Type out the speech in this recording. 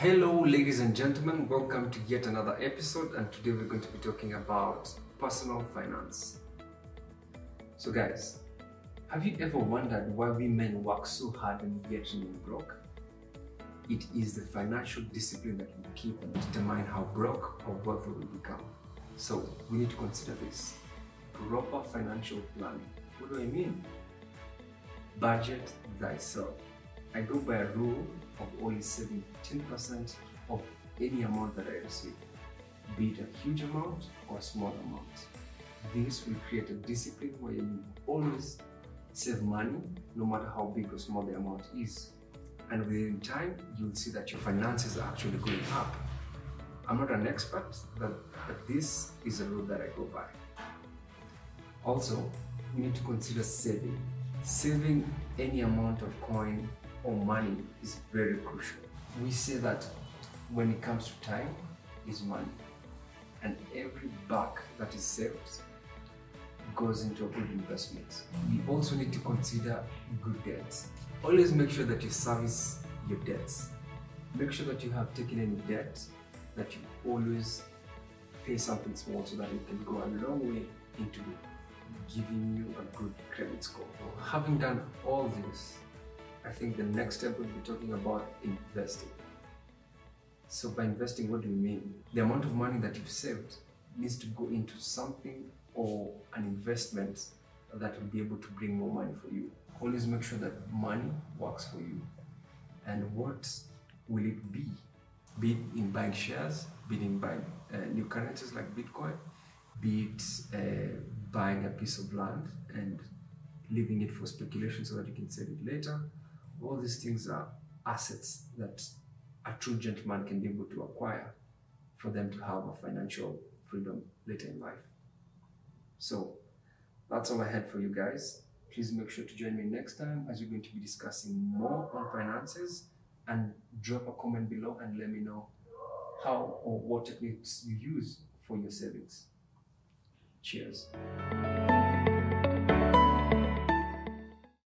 Hello, ladies and gentlemen, welcome to yet another episode. And today we're going to be talking about personal finance. So, guys, have you ever wondered why we men work so hard and yet remain broke? It is the financial discipline that will keep and determine how broke or wealthy we become. So, we need to consider this proper financial planning. What do I mean? Budget thyself. I go by a rule of only saving 10% of any amount that I receive, be it a huge amount or a small amount. This will create a discipline where you always save money, no matter how big or small the amount is. And within time, you'll see that your finances are actually going up. I'm not an expert, but, but this is a rule that I go by. Also, we need to consider saving. Saving any amount of coin or money is very crucial. We say that when it comes to time is money and every buck that is saved goes into a good investment. We also need to consider good debts. Always make sure that you service your debts. Make sure that you have taken any debt, that you always pay something small so that it can go a long way into giving you a good credit score. Having done all this, think the next step we'll be talking about investing. So by investing, what do you mean? The amount of money that you've saved needs to go into something or an investment that will be able to bring more money for you. Always make sure that money works for you. And what will it be? Be it in buying shares, be it in buying uh, new currencies like Bitcoin, be it uh, buying a piece of land and leaving it for speculation so that you can sell it later. All these things are assets that a true gentleman can be able to acquire for them to have a financial freedom later in life. So that's all I had for you guys. Please make sure to join me next time as we're going to be discussing more on finances and drop a comment below and let me know how or what techniques you use for your savings. Cheers.